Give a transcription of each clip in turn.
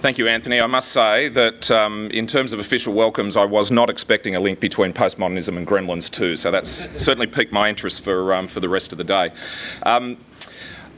Thank you, Anthony. I must say that um, in terms of official welcomes, I was not expecting a link between postmodernism and Gremlins 2, so that's certainly piqued my interest for, um, for the rest of the day. Um,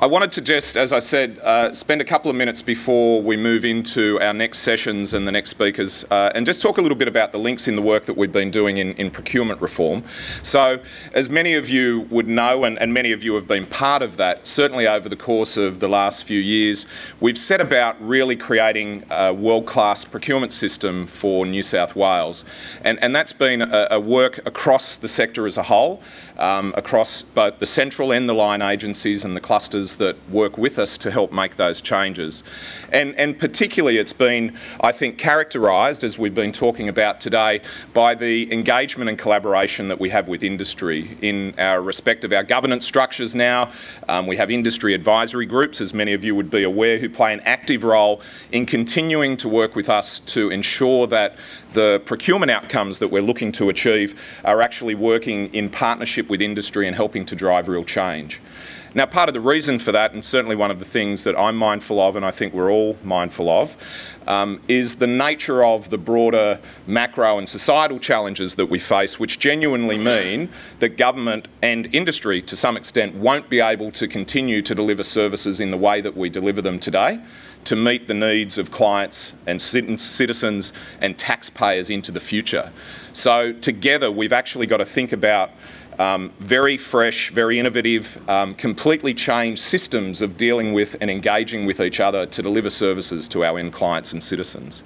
I wanted to just, as I said, uh, spend a couple of minutes before we move into our next sessions and the next speakers uh, and just talk a little bit about the links in the work that we've been doing in, in procurement reform. So, as many of you would know, and, and, many of you have been part of that, certainly over the course of the last few years, we've set about really creating a world class procurement system for New South Wales. And, and that's been a, a work across the sector as a whole, um, across both the central and the line agencies and the clusters that work with us to help make those changes. And, and particularly it's been, I think, characterised, as we've been talking about today, by the engagement and collaboration that we have with industry in our respect of our governance structures now. Um, we have industry advisory groups, as many of you would be aware, who play an active role in continuing to work with us to ensure that the procurement outcomes that we're looking to achieve are actually working in partnership with industry and helping to drive real change. Now, part of the reason for that, and certainly one of the things that I'm mindful of, and I think we're all mindful of, um, is the nature of the broader macro and societal challenges that we face, which genuinely mean that government and industry, to some extent, won't be able to continue to deliver services in the way that we deliver them today to meet the needs of clients and citizens and taxpayers into the future. So, together, we've actually got to think about um, very fresh, very innovative, um, completely changed systems of dealing with and engaging with each other to deliver services to our end clients and citizens.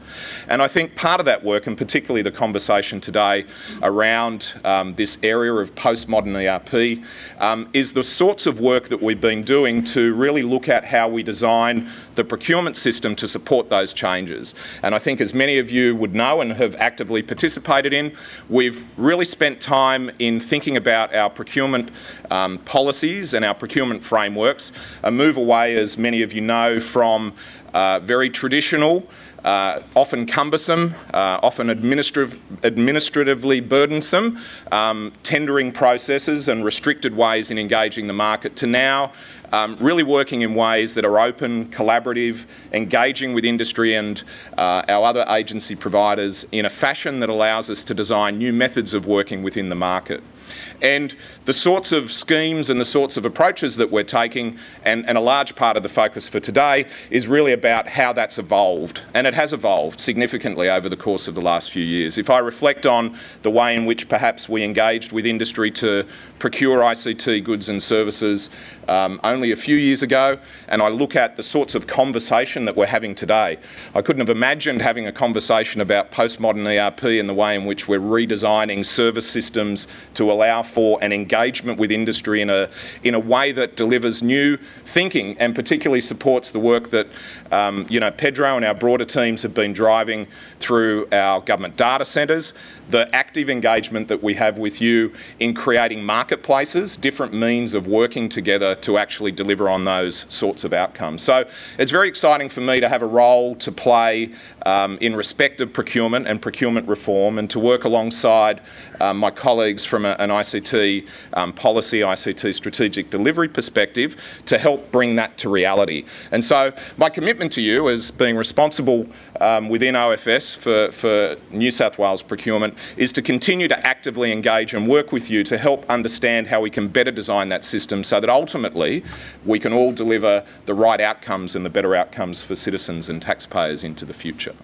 And I think part of that work, and particularly the conversation today around um, this area of postmodern ERP, um, is the sorts of work that we've been doing to really look at how we design the procurement system to support those changes. And I think, as many of you would know and have actively participated in, we've really spent time in thinking about our procurement um, policies and our procurement frameworks, a move away, as many of you know, from uh, very traditional uh, often cumbersome, uh, often administrative, administratively burdensome um, tendering processes and restricted ways in engaging the market to now um, really working in ways that are open, collaborative, engaging with industry and uh, our other agency providers in a fashion that allows us to design new methods of working within the market. And the sorts of schemes and the sorts of approaches that we're taking, and, and, a large part of the focus for today, is really about how that's evolved. And it has evolved significantly over the course of the last few years. If I reflect on the way in which perhaps we engaged with industry to procure ICT goods and services um, only a few years ago, and I look at the sorts of conversation that we're having today, I couldn't have imagined having a conversation about postmodern ERP and the way in which we're redesigning service systems to allow for an engagement with industry in a, in a way that delivers new thinking and particularly supports the work that um, you know, Pedro and our broader teams have been driving through our government data centres, the active engagement that we have with you in creating marketplaces, different means of working together to actually deliver on those sorts of outcomes. So it's very exciting for me to have a role to play um, in respect of procurement and procurement reform and to work alongside um, my colleagues from a, an ICT um, policy, ICT strategic delivery perspective to help bring that to reality. And so my commitment to you as being responsible um, within OFS for, for New South Wales procurement is to continue to actively engage and work with you to help understand how we can better design that system so that ultimately we can all deliver the right outcomes and the better outcomes for citizens and taxpayers into the future.